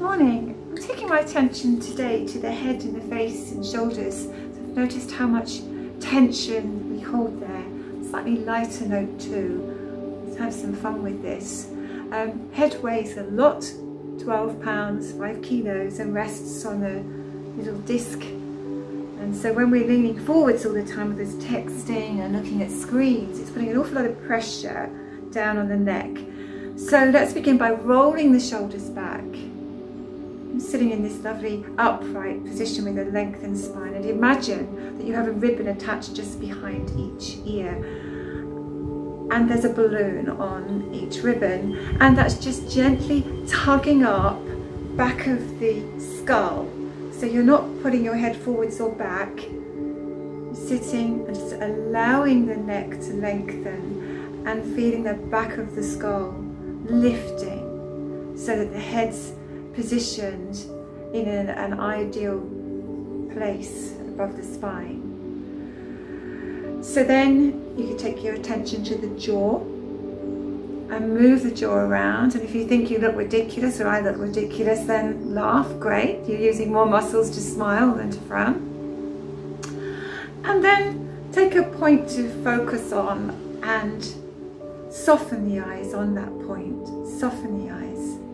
morning. I'm taking my attention today to the head and the face and shoulders. So I've noticed how much tension we hold there. Slightly lighter note too. Let's have some fun with this. Um, head weighs a lot, 12 pounds, 5 kilos and rests on a little disc. And so when we're leaning forwards all the time with this texting and looking at screens, it's putting an awful lot of pressure down on the neck. So let's begin by rolling the shoulders back. Sitting in this lovely upright position with a lengthened spine and imagine that you have a ribbon attached just behind each ear. And there's a balloon on each ribbon and that's just gently tugging up back of the skull. So you're not putting your head forwards or back sitting and just allowing the neck to lengthen and feeling the back of the skull lifting so that the head's positioned in an, an ideal place above the spine. So then you can take your attention to the jaw and move the jaw around. And if you think you look ridiculous or I look ridiculous, then laugh, great. You're using more muscles to smile than to frown. And then take a point to focus on and soften the eyes on that point. Soften the eyes.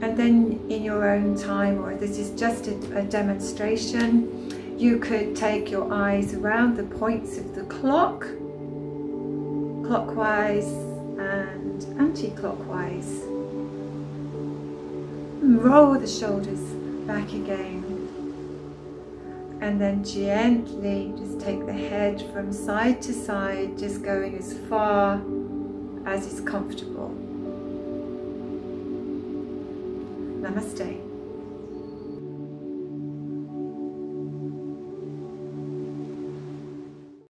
And then in your own time, or this is just a, a demonstration, you could take your eyes around the points of the clock, clockwise and anti-clockwise. Roll the shoulders back again. And then gently just take the head from side to side, just going as far as is comfortable. Namaste.